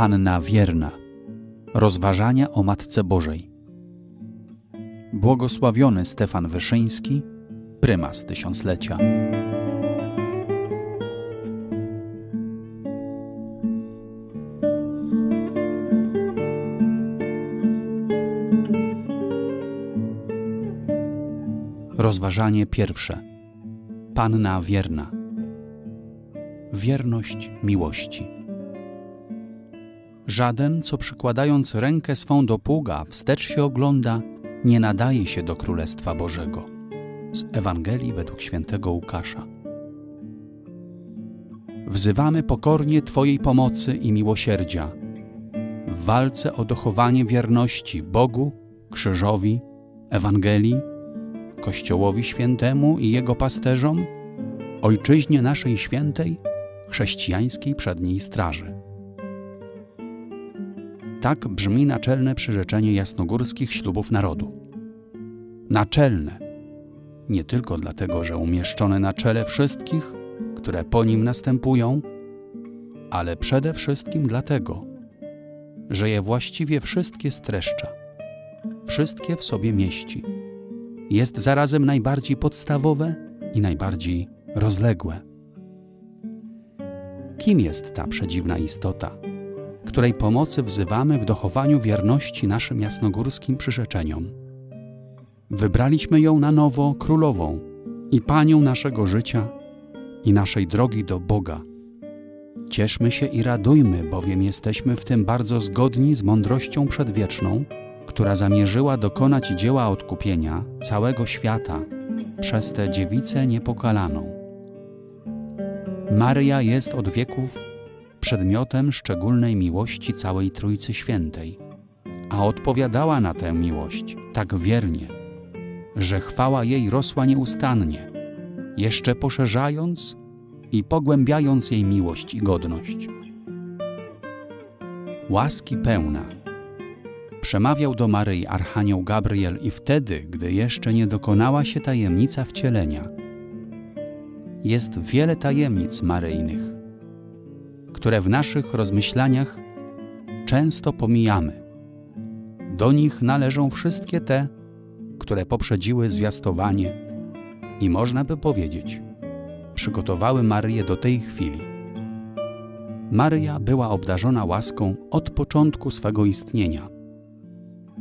Panna wierna. Rozważania o Matce Bożej. Błogosławiony Stefan Wyszyński, prymas tysiąclecia. Rozważanie pierwsze. Panna wierna. Wierność miłości. Żaden, co przykładając rękę swą do pługa, wstecz się ogląda, nie nadaje się do Królestwa Bożego. Z Ewangelii według świętego Łukasza. Wzywamy pokornie Twojej pomocy i miłosierdzia w walce o dochowanie wierności Bogu, Krzyżowi, Ewangelii, Kościołowi Świętemu i Jego pasterzom, Ojczyźnie naszej świętej, chrześcijańskiej przedniej straży. Tak brzmi naczelne przyrzeczenie jasnogórskich ślubów narodu. Naczelne. Nie tylko dlatego, że umieszczone na czele wszystkich, które po nim następują, ale przede wszystkim dlatego, że je właściwie wszystkie streszcza, wszystkie w sobie mieści. Jest zarazem najbardziej podstawowe i najbardziej rozległe. Kim jest ta przedziwna istota, której pomocy wzywamy w dochowaniu wierności naszym jasnogórskim przyrzeczeniom? Wybraliśmy ją na nowo królową i panią naszego życia i naszej drogi do Boga. Cieszmy się i radujmy, bowiem jesteśmy w tym bardzo zgodni z mądrością przedwieczną, która zamierzyła dokonać dzieła odkupienia całego świata przez tę dziewicę niepokalaną. Maryja jest od wieków przedmiotem szczególnej miłości całej Trójcy Świętej, a odpowiadała na tę miłość tak wiernie, że chwała jej rosła nieustannie, jeszcze poszerzając i pogłębiając jej miłość i godność. Łaski pełna. Przemawiał do Maryi Archanioł Gabriel i wtedy, gdy jeszcze nie dokonała się tajemnica wcielenia – jest wiele tajemnic maryjnych, które w naszych rozmyślaniach często pomijamy. Do nich należą wszystkie te, które poprzedziły zwiastowanie i można by powiedzieć, przygotowały Maryję do tej chwili. Maryja była obdarzona łaską od początku swego istnienia.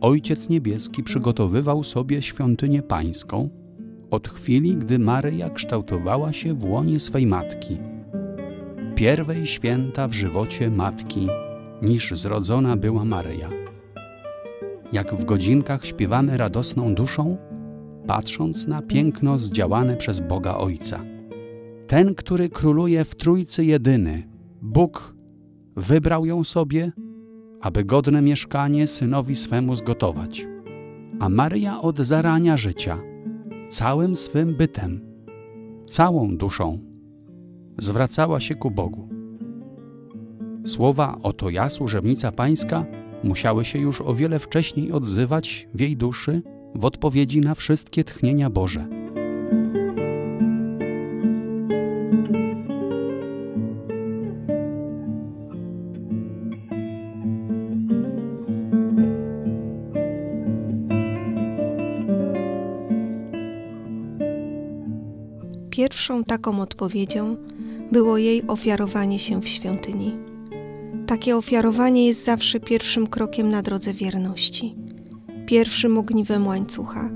Ojciec Niebieski przygotowywał sobie świątynię pańską – od chwili, gdy Maryja kształtowała się w łonie swej matki. Pierwej święta w żywocie matki, niż zrodzona była Maryja. Jak w godzinkach śpiewamy radosną duszą, patrząc na piękno zdziałane przez Boga Ojca. Ten, który króluje w Trójcy jedyny, Bóg, wybrał ją sobie, aby godne mieszkanie synowi swemu zgotować. A Maryja od zarania życia – całym swym bytem, całą duszą zwracała się ku Bogu. Słowa oto ja, służebnica pańska, musiały się już o wiele wcześniej odzywać w jej duszy w odpowiedzi na wszystkie tchnienia Boże. Pierwszą taką odpowiedzią było jej ofiarowanie się w świątyni. Takie ofiarowanie jest zawsze pierwszym krokiem na drodze wierności, pierwszym ogniwem łańcucha,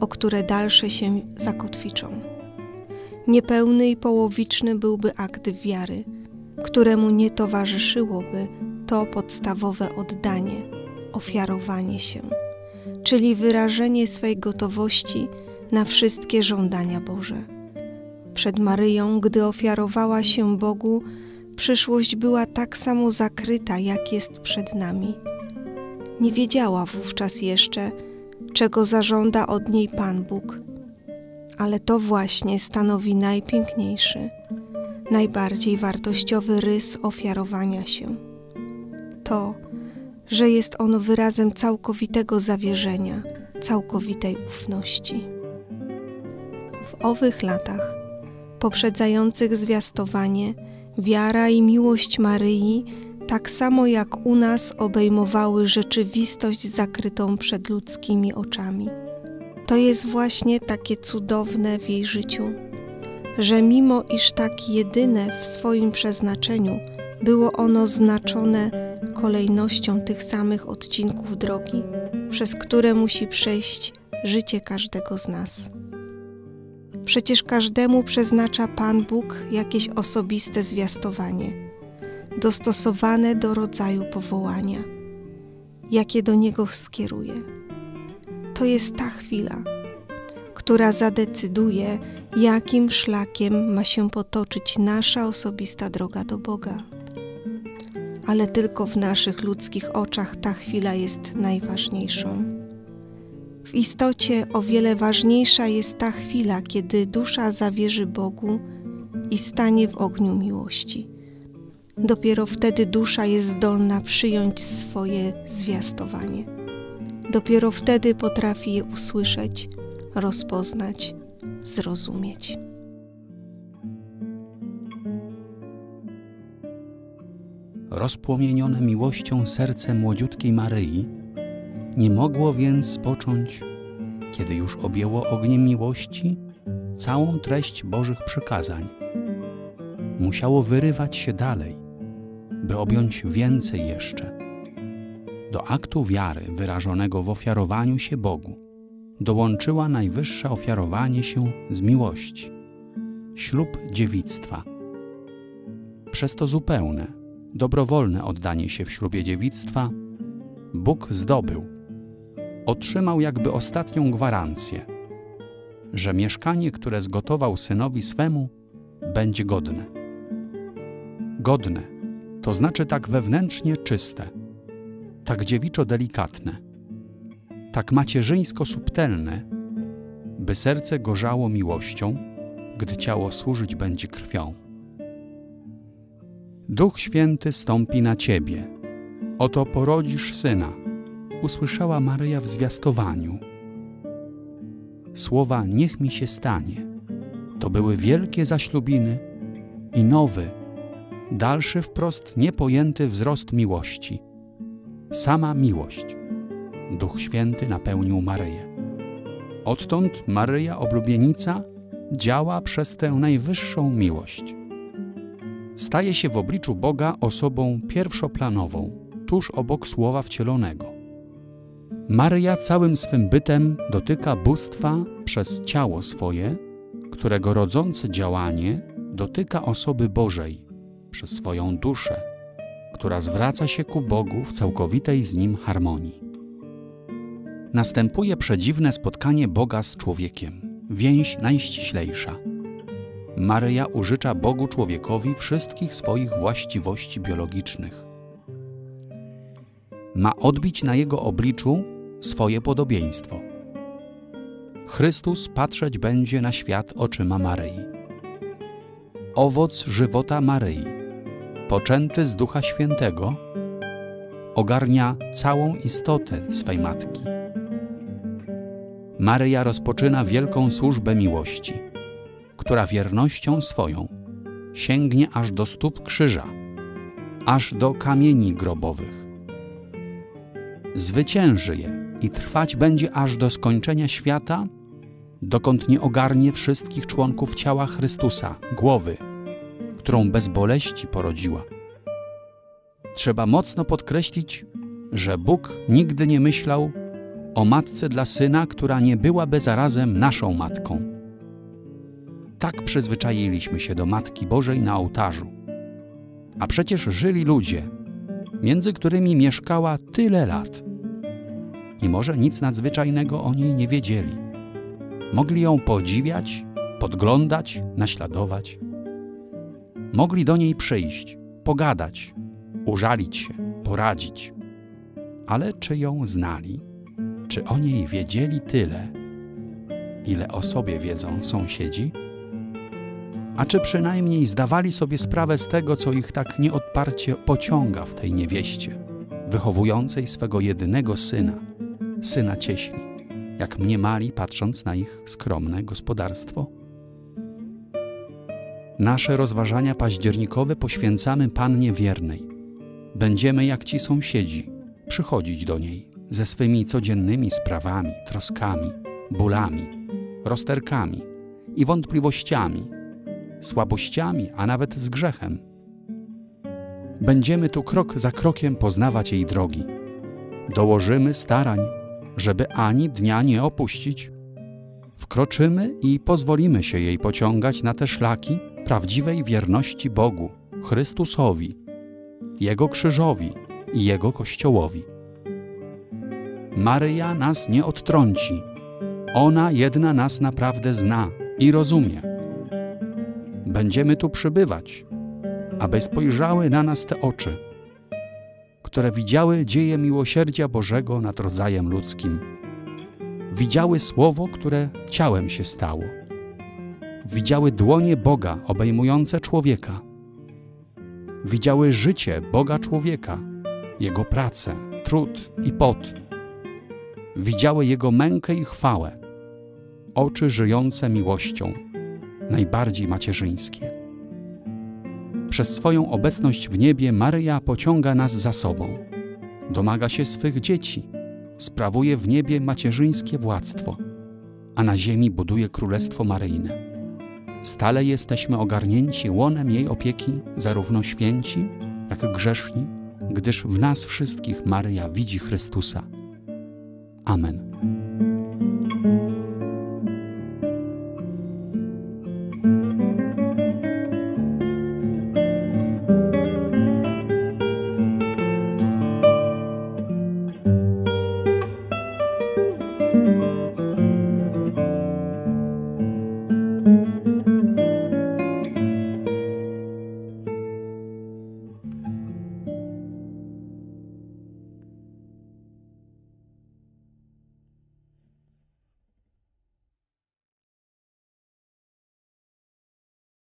o które dalsze się zakotwiczą. Niepełny i połowiczny byłby akt wiary, któremu nie towarzyszyłoby to podstawowe oddanie, ofiarowanie się, czyli wyrażenie swej gotowości na wszystkie żądania Boże przed Maryją, gdy ofiarowała się Bogu, przyszłość była tak samo zakryta, jak jest przed nami. Nie wiedziała wówczas jeszcze, czego zażąda od niej Pan Bóg. Ale to właśnie stanowi najpiękniejszy, najbardziej wartościowy rys ofiarowania się. To, że jest ono wyrazem całkowitego zawierzenia, całkowitej ufności. W owych latach poprzedzających zwiastowanie, wiara i miłość Maryi tak samo jak u nas obejmowały rzeczywistość zakrytą przed ludzkimi oczami. To jest właśnie takie cudowne w jej życiu, że mimo iż tak jedyne w swoim przeznaczeniu, było ono znaczone kolejnością tych samych odcinków drogi, przez które musi przejść życie każdego z nas. Przecież każdemu przeznacza Pan Bóg jakieś osobiste zwiastowanie, dostosowane do rodzaju powołania, jakie do niego skieruje. To jest ta chwila, która zadecyduje, jakim szlakiem ma się potoczyć nasza osobista droga do Boga. Ale tylko w naszych ludzkich oczach ta chwila jest najważniejszą w istocie o wiele ważniejsza jest ta chwila, kiedy dusza zawierzy Bogu i stanie w ogniu miłości. Dopiero wtedy dusza jest zdolna przyjąć swoje zwiastowanie. Dopiero wtedy potrafi je usłyszeć, rozpoznać, zrozumieć. Rozpłomienione miłością serce młodziutkiej Maryi nie mogło więc począć, kiedy już objęło ogniem miłości całą treść Bożych przykazań. Musiało wyrywać się dalej, by objąć więcej jeszcze. Do aktu wiary wyrażonego w ofiarowaniu się Bogu dołączyła najwyższe ofiarowanie się z miłości ślub dziewictwa. Przez to zupełne, dobrowolne oddanie się w ślubie dziewictwa Bóg zdobył otrzymał jakby ostatnią gwarancję, że mieszkanie, które zgotował synowi swemu, będzie godne. Godne to znaczy tak wewnętrznie czyste, tak dziewiczo delikatne, tak macierzyńsko subtelne, by serce gorzało miłością, gdy ciało służyć będzie krwią. Duch Święty stąpi na ciebie. Oto porodzisz syna usłyszała Maryja w zwiastowaniu. Słowa niech mi się stanie to były wielkie zaślubiny i nowy, dalszy wprost niepojęty wzrost miłości. Sama miłość. Duch Święty napełnił Maryję. Odtąd Maryja oblubienica działa przez tę najwyższą miłość. Staje się w obliczu Boga osobą pierwszoplanową, tuż obok Słowa Wcielonego. Maria całym swym bytem dotyka bóstwa przez ciało swoje, którego rodzące działanie dotyka osoby Bożej przez swoją duszę, która zwraca się ku Bogu w całkowitej z Nim harmonii. Następuje przedziwne spotkanie Boga z człowiekiem, więź najściślejsza. Maryja użycza Bogu człowiekowi wszystkich swoich właściwości biologicznych. Ma odbić na jego obliczu swoje podobieństwo. Chrystus patrzeć będzie na świat oczyma Maryi. Owoc żywota Maryi, poczęty z Ducha Świętego, ogarnia całą istotę swej matki. Maryja rozpoczyna wielką służbę miłości, która wiernością swoją sięgnie aż do stóp krzyża, aż do kamieni grobowych. Zwycięży je i trwać będzie aż do skończenia świata, dokąd nie ogarnie wszystkich członków ciała Chrystusa, głowy, którą bez boleści porodziła. Trzeba mocno podkreślić, że Bóg nigdy nie myślał o matce dla syna, która nie byłaby zarazem naszą matką. Tak przyzwyczailiśmy się do Matki Bożej na ołtarzu. A przecież żyli ludzie, między którymi mieszkała tyle lat i może nic nadzwyczajnego o niej nie wiedzieli. Mogli ją podziwiać, podglądać, naśladować. Mogli do niej przyjść, pogadać, użalić się, poradzić. Ale czy ją znali? Czy o niej wiedzieli tyle, ile o sobie wiedzą sąsiedzi? A czy przynajmniej zdawali sobie sprawę z tego, co ich tak nieodparcie pociąga w tej niewieście, wychowującej swego jedynego syna, syna cieśli, jak mniemali patrząc na ich skromne gospodarstwo? Nasze rozważania październikowe poświęcamy Pannie Wiernej, będziemy jak ci sąsiedzi przychodzić do niej ze swymi codziennymi sprawami, troskami, bólami, rozterkami i wątpliwościami, słabościami, a nawet z grzechem. Będziemy tu krok za krokiem poznawać jej drogi. Dołożymy starań, żeby ani dnia nie opuścić. Wkroczymy i pozwolimy się jej pociągać na te szlaki prawdziwej wierności Bogu, Chrystusowi, Jego krzyżowi i Jego Kościołowi. Maryja nas nie odtrąci. Ona jedna nas naprawdę zna i rozumie. Będziemy tu przybywać, aby spojrzały na nas te oczy, które widziały dzieje miłosierdzia Bożego nad rodzajem ludzkim. Widziały słowo, które ciałem się stało. Widziały dłonie Boga obejmujące człowieka. Widziały życie Boga człowieka, jego pracę, trud i pot. Widziały jego mękę i chwałę. Oczy żyjące miłością, najbardziej macierzyńskie. Przez swoją obecność w niebie Maryja pociąga nas za sobą. Domaga się swych dzieci, sprawuje w niebie macierzyńskie władztwo, a na ziemi buduje królestwo maryjne. Stale jesteśmy ogarnięci łonem jej opieki, zarówno święci, jak grzeszni, gdyż w nas wszystkich Maryja widzi Chrystusa. Amen.